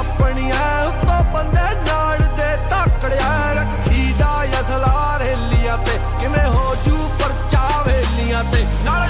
ਆਪਣੀਆਂ ਉੱਤੋਂ ਬੰਦੇ ਨਾਲ ਤੇ ਤਾਕੜਿਆ ਰੱਖੀ ਦਾ ਅਸਲਾ ਰੇਲੀਆਂ ਤੇ ਕਿਵੇਂ ਹੋ ਜੂ ਪਰਚਾ ਵੇਲੀਆਂ ਤੇ ਨਾਲ